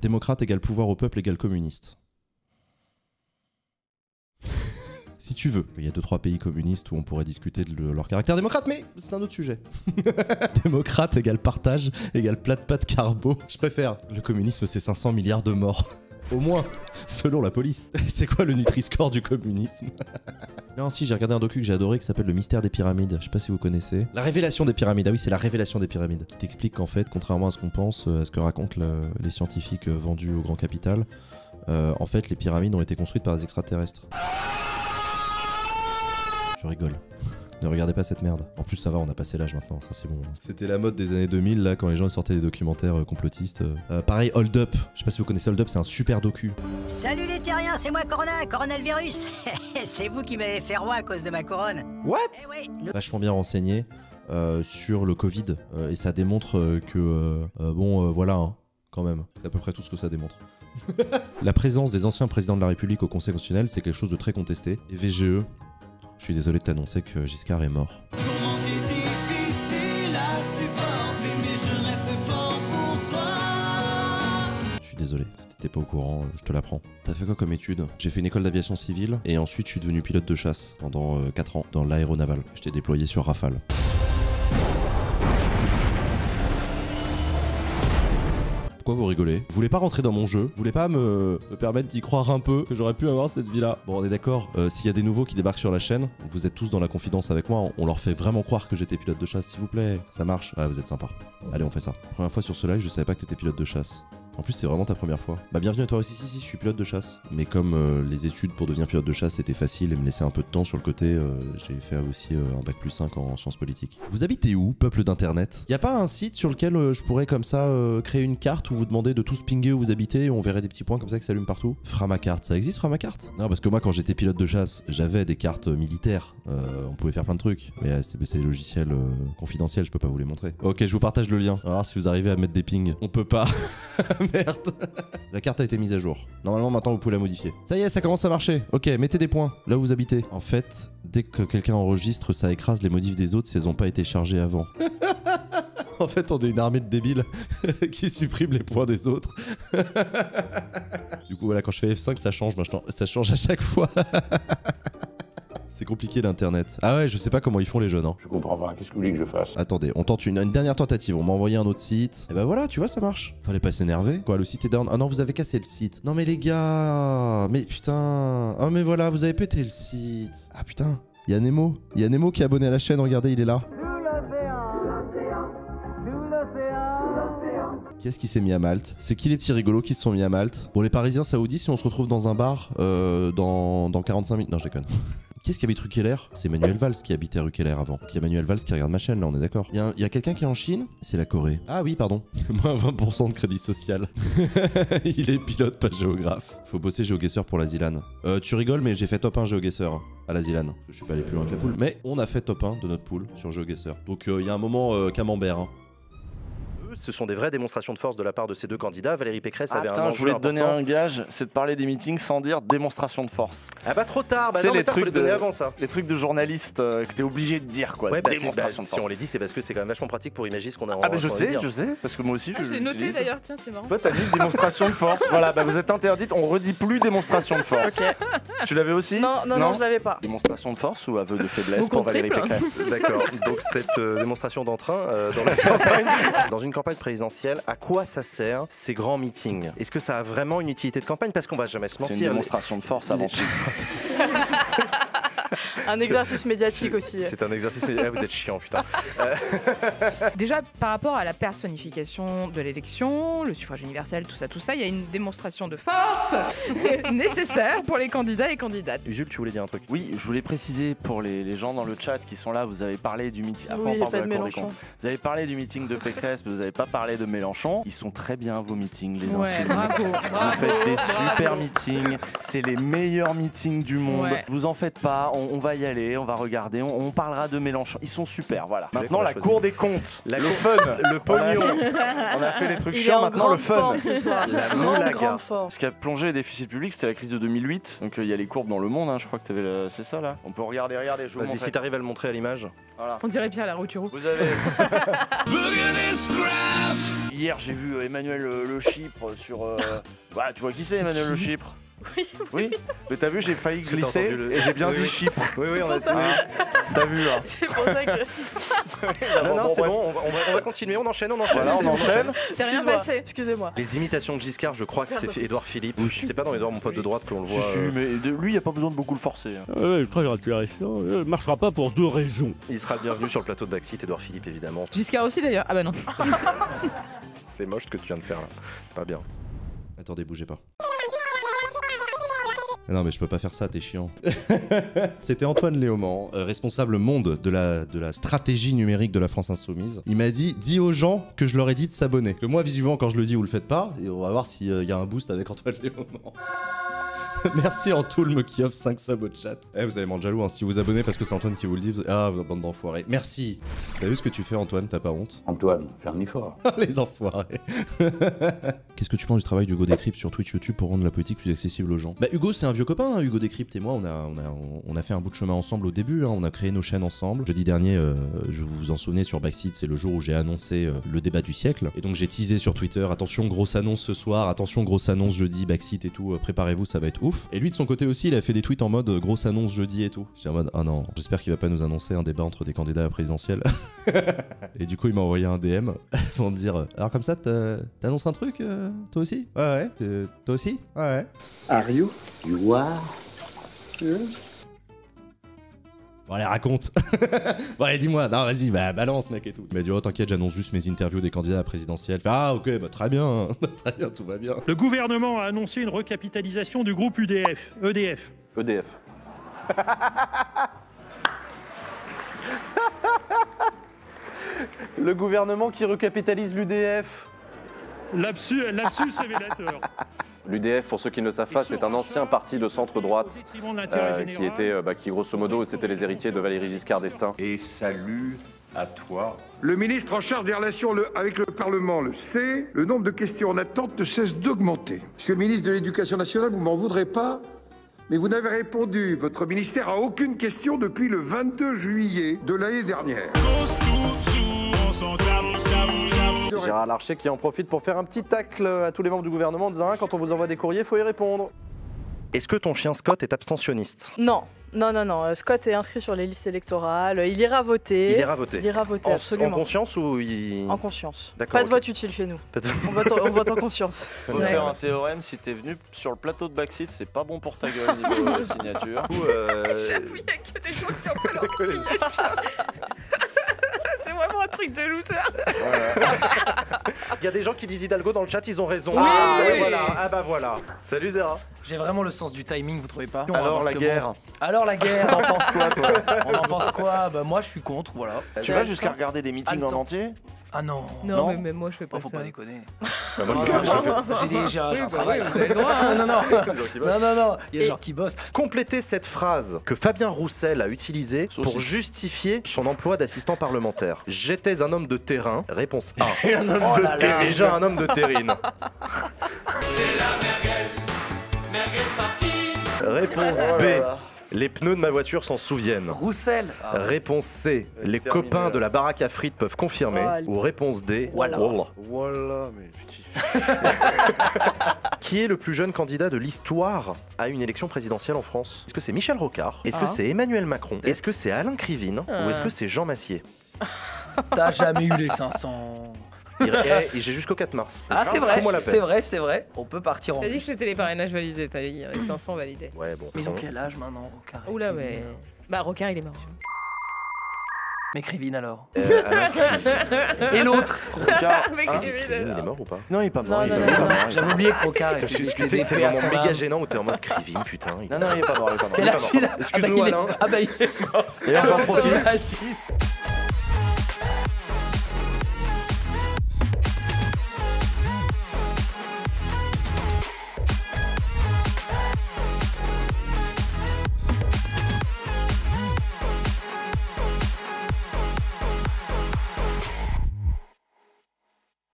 Démocrate égale pouvoir au peuple égale communiste. si tu veux. Il y a deux trois pays communistes où on pourrait discuter de le- leur caractère démocrate, mais c'est un autre sujet. Démocrate égale partage égale plat de pâtes carbo. Je préfère. Le communisme, c'est 500 milliards de morts. Au moins, selon la police. C'est quoi le Nutri-Score du communisme? Non, si, j'ai regardé un docu que j'ai adoré qui s'appelle Le mystère des pyramides. Je sais pas si vous connaissez. La révélation des pyramides. Ah oui, c'est la révélation des pyramides. Qui t'explique qu'en fait, contrairement à ce qu'on pense, euh, à ce que racontent le- les scientifiques euh, vendus au grand capital, euh, en fait, les pyramides ont été construites par des extraterrestres. Je rigole. Ne regardez pas cette merde. En plus, ça va, on a passé l'âge maintenant, ça c'est bon. C'était la mode des années 2000, là, quand les gens sortaient des documentaires complotistes. pareil, Hold Up. Je sais pas si vous connaissez Hold Up, c'est un super docu. Salut c'est moi Corona, Coronavirus. c'est vous qui m'avez fait roi à cause de ma couronne. What? Eh ouais, nous- Vachement bien renseigné euh, sur le Covid. euh, et ça démontre euh, que, euh, euh, bon, euh, voilà, hein, quand même. C'est à peu près tout ce que ça démontre. la présence des anciens présidents de la République au Conseil constitutionnel, c'est quelque chose de très contesté. Et VGE, je suis désolé de t'annoncer que Giscard est mort. Désolé, si t'étais pas au courant, je te l'apprends. T'as fait quoi comme étude J'ai fait une école d'aviation civile et ensuite je suis devenu pilote de chasse pendant 4 ans dans l'aéronaval. J'étais déployé sur Rafale. Pourquoi vous rigolez Vous voulez pas rentrer dans mon jeu Vous voulez pas me, me permettre d'y croire un peu que j'aurais pu avoir cette vie-là Bon, on est d'accord. euh, S'il y a des nouveaux qui débarquent sur la chaîne, vous êtes tous dans la confidence avec moi. On leur fait vraiment croire que j'étais pilote de chasse, s'il vous plaît. Ça marche? Ouais, vous êtes sympa. Allez, on fait ça. Première fois sur ce live, je savais pas que t'étais pilote de chasse. En plus, c'est vraiment ta première fois. Bah, bienvenue à toi aussi. Si, si, je suis pilote de chasse. Mais comme euh, les études pour devenir pilote de chasse étaient faciles et me laissaient un peu de temps sur le côté, euh, j'ai fait aussi euh, un bac plus 5 en sciences politiques. Vous habitez où, peuple d'internet? Y a pas un site sur lequel je pourrais comme ça créer une carte où vous demandez de tous pinguer où vous habitez et on verrait des petits points comme ça qui s'allument partout? Framacarte, ça existe Framacarte Non, parce que moi, quand j'étais pilote de chasse, j'avais des cartes militaires. On pouvait faire plein de trucs. Mais c'est des logiciels confidentiels, je peux pas vous les montrer. Ok, je vous partage le lien. Voir si vous arrivez à mettre des pings. On peut pas. Merde. La carte a été mise à jour. Normalement, maintenant, vous pouvez la modifier. Ça y est, ça commence à marcher. Ok, mettez des points là où vous habitez. En fait, dès que quelqu'un enregistre, ça écrase les modifs des autres si elles ont pas été chargées avant. en fait, on est une armée de débiles qui suppriment les points des autres. du coup, voilà, quand je fais F5, ça change maintenant. Ça change à chaque fois. C'est compliqué l'internet. Ah ouais, je sais pas comment ils font les jeunes. Hein. Je comprends pas, qu'est-ce que vous voulez que je fasse? Attendez, on tente une, une dernière tentative. On m'a envoyé un autre site. Et bah voilà, tu vois, ça marche. Fallait pas s'énerver. Quoi, le site est down? Ah non, vous avez cassé le site. Non mais les gars, mais putain. Ah mais voilà, vous avez pété le site. Ah putain. Il y a Nemo. Il y a Nemo qui est abonné à la chaîne. Regardez, il est là. Qu'est-ce qui s'est mis à Malte? C'est qui les petits rigolos qui se sont mis à Malte? Bon, les Parisiens, dit si on se retrouve dans un bar euh, dans, dans 45 minutes? Non, je déconne. Qu'est-ce qui habite rue C'est Manuel Valls qui habitait rue Keller avant. Y a Manuel Valls qui regarde ma chaîne là, on est d'accord. Il y a, quelqu'un qui est en Chine? C'est la Corée. Ah oui, pardon. Moins 20% de crédit social. Il est pilote, pas géographe. Faut bosser géoguesseur pour la Zilan. Euh, tu rigoles, mais j'ai fait top 1 géoguesseur à la Zilan. Je suis pas allé plus loin que la poule. Mais on a fait top 1 de notre pool sur géoguesseur. Donc euh, il y a un moment euh, camembert. hein. Ce sont des vraies démonstrations de force de la part de ces deux candidats. Valérie Pécresse Ah avait un enjeu je voulais te donner un gage, c'est de parler des meetings sans dire démonstration de force. Ah bah trop tard, bah C'est les ça faut trucs les donner de- avant ça. Les trucs de journalistes euh, que t'es obligé de dire quoi. Ouais, bah, bah, démonstration de si on force. les dit, c'est parce que c'est quand même vachement pratique pour imaginer ce qu'on a en Ah bah je sais, je sais, parce que moi aussi Ah, je l'ai noté d'ailleurs, tiens, c'est marrant. Toi t'as dit démonstration de force. Voilà, bah vous êtes interdite, on redit plus démonstration de force. Ok. Tu l'avais aussi Non, non, non, je l'avais pas. Démonstration de force ou aveu de faiblesse Ou pour Valérie. Pécresse D'accord. Donc cette euh, démonstration d'entrain euh, dans, la campagne- une campagne présidentielle, à quoi ça sert ces grands meetings? Est-ce que ça a vraiment une utilité de campagne? Parce qu'on va jamais se C'est une mentir. démonstration de force avant tout. Un exercice médiatique aussi. C'est un exercice. mais- ah, vous êtes chiant, putain. Déjà, par rapport à la personnification de l'élection, le suffrage universel, tout ça, tout ça, il y a une démonstration de force nécessaire pour les candidats et candidates. Jules, tu voulais dire un truc? Oui, je voulais préciser pour les, les gens dans le chat qui sont là, vous avez parlé du meeting. Après, on parle de de la Cour des comptes. Vous avez parlé du meeting de Pécresse, mais vous n'avez pas parlé de Mélenchon. Ils sont très bien vos meetings, les uns Ouais, sur les autres. bravo, Vous bravo, faites des bravo. super meetings, c'est les meilleurs meetings du monde. Ouais. Vous en faites pas, on, on va y y aller, on va regarder, on, on parlera de Mélenchon. Ils sont super, voilà. Maintenant, la la cour des comptes, La le fun, le pognon. On a fait les trucs Il chiants, en maintenant le fun. forme ce soir. La moulaga. qui a plongé les déficits publics, c'était la crise de 2008. Donc euh, il y a les courbes dans le monde, hein, je crois que t'avais le- c'est ça là. On peut regarder, regardez, je vous Vas-y, si t'arrives à le montrer à l'image. Voilà. On dirait Pierre Larouturou. Vous avez. Hier, j'ai vu euh, Emmanuel euh, Le Chypre sur. euh, Voilà, tu vois qui c'est Emmanuel Le Chypre? Oui, Oui. Mais t'as vu, j'ai failli que glisser le- et j'ai bien Oui, dit oui. Chypre. Oui, oui, on a ça. T'as vu là C'est pour ça que. Non, non, c'est bon, on va, on va- on va continuer, on enchaîne, on enchaîne. Voilà, on enchaîne. C'est rien Excuse-moi. passé. Excusez-moi. Les imitations de Giscard, je crois que c'est Édouard Philippe. C'est pas dans Édouard, mon pote de droite, qu'on le Si, voit. si, euh, mais de- lui, il n'y a pas besoin de beaucoup le forcer. hein. Ouais, très intéressant. Euh, marchera pas pour deux raisons. Il sera le bienvenu sur le plateau de Backseat, Édouard Philippe, évidemment. Giscard aussi d'ailleurs. Ah bah non. C'est moche ce que tu viens de faire là. Pas bien. Attendez, bougez pas. Non mais je peux pas faire ça, t'es chiant. C'était Antoine Léaumont, euh, responsable monde de la, de la stratégie numérique de la France Insoumise. Il m'a dit, dis aux gens que je leur ai dit de s'abonner. Que moi, visiblement, quand je le dis, vous le faites pas. Et on va voir s'il y a un boost avec Antoine Léaumont. Merci Antoulme qui offre 5 subs au chat. Eh, vous allez m'en jaloux, hein. si vous abonnez parce que c'est Antoine qui vous le dit. vous- Ah, bande d'enfoirés. Merci. T'as vu ce que tu fais, Antoine? T'as pas honte? Antoine, fais un effort. Les enfoirés. Qu'est-ce que tu penses du travail d'Hugo Décrypte sur Twitch YouTube pour rendre la politique plus accessible aux gens? Bah Hugo c'est un vieux copain, hein, Hugo Décrypte et moi on a, on, a, on a fait un bout de chemin ensemble au début, hein, on a créé nos chaînes ensemble. Jeudi dernier, euh, je vous vous en souvenez sur Backseat, c'est le jour où j'ai annoncé euh, le débat du siècle. Et donc j'ai teasé sur Twitter, attention grosse annonce ce soir, attention grosse annonce jeudi, Backseat et tout, euh, préparez-vous ça va être ouf. Et lui de son côté aussi il a fait des tweets en mode euh, grosse annonce jeudi et tout. J'étais en mode ah non, j'espère qu'il va pas nous annoncer un débat entre des candidats à la présidentielle. Et du coup, il m'a envoyé un DM pour me dire euh, Alors, comme ça, t'annonces un truc, euh, toi aussi? Ouais, ouais. Toi aussi? Ouais, ouais. Are you? You are? Bon, allez, raconte Bon, allez, dis-moi. Non, vas-y, bah, balance, mec et tout. Il m'a dit Oh, t'inquiète, j'annonce juste mes interviews des candidats à la présidentielle. Fait, ah, ok, bah, très bien. très bien, tout va bien. Le gouvernement a annoncé une recapitalisation du groupe UDF, EDF. EDF. Le gouvernement qui recapitalise l'UDF. Lapsus, lapsus révélateur. L'UDF, pour ceux qui ne le savent pas, c'est un ancien parti de centre-droite euh, qui était, euh, bah, qui grosso modo, c'était les héritiers de Valéry Giscard d'Estaing. Et salut à toi. Le ministre en charge des relations le- avec le Parlement le sait. Le nombre de questions en attente ne cesse d'augmenter. Monsieur le ministre de l'Éducation nationale, vous m'en voudrez pas, mais vous n'avez répondu, votre ministère, à aucune question depuis le 22 juillet de l'année dernière. Gérard Larcher qui en profite pour faire un petit tacle à tous les membres du gouvernement en disant Ah, Quand on vous envoie des courriers, faut y répondre. Est-ce que ton chien Scott est abstentionniste? Non, non, non, non. Scott est inscrit sur les listes électorales. Il ira voter. Il ira voter. Il ira voter, En, en absolument. conscience ou il. En conscience. D'accord, Pas de vote utile chez nous. On vote en, on vote en conscience. Faut Ouais. faire un théorème, si t'es venu sur le plateau de Backseat, c'est pas bon pour ta gueule niveau euh, signature. Euh, J'avoue, il y a que des gens qui ont fait leur signature. Truc de loser. Il y a des gens qui disent Hidalgo dans le chat, ils ont raison. Oui. ah, voilà. ah bah voilà. Salut Zera. J'ai vraiment le sens du timing, vous trouvez pas? Alors la guerre. bon- Alors la guerre T'en penses quoi toi? On en pense quoi? Bah moi je suis contre, voilà. Tu vas jusqu'à regarder des meetings en entier? Ah non Non, Non. mais, mais moi je fais pas Oh, faut ça. pas déconner. Bah, moi, je fais, non, J'ai des- j'ai un Oui, bah travail. oui, vous avez le droit, hein. Non, non, non, non, non, il y a des gens qui bossent. Complétez cette phrase que Fabien Roussel a utilisée pour justifier son emploi d'assistant parlementaire. J'étais un homme de terrain. Réponse A. un homme Oh là T'es là. déjà un homme de terrine. Réponse Oh B. là là. Les pneus de ma voiture s'en souviennent. Roussel Ah, Réponse C. Les Terminé. copains de la baraque à frites peuvent confirmer. Oh, Ou réponse D. Voilà. Mais. Qui est le plus jeune candidat de l'histoire à une élection présidentielle en France? Est-ce que c'est Michel Rocard? Est-ce que Ah. c'est Emmanuel Macron? Est-ce que c'est Alain Krivine Ah. Ou est-ce que c'est Jean Massier? T'as jamais eu les 500. Eh, et J'ai jusqu'au 4 mars. Ah c'est vrai, c'est vrai, c'est vrai. On peut partir en T'as dit que c'était les parrainages validés, t'as dit les 500 validés. Ouais, bon. Mais ils ont quel âge maintenant, Rocard Oula, ouais. Bah, Rocard, il est mort. Mais Krivine alors Euh, Et l'autre hein Krivine, il est mort ou pas Non, il est pas mort. J'avais oublié que Rocard était C'est son méga gênant où t'es en mode Krivine, putain. il- Non, non, il est pas mort, il est pas mort. Quel Il est pas âge mort. il a Excuse-nous, Ah bah, il est- Alain. Ah bah il est mort D'ailleurs, j'en Ah, profite.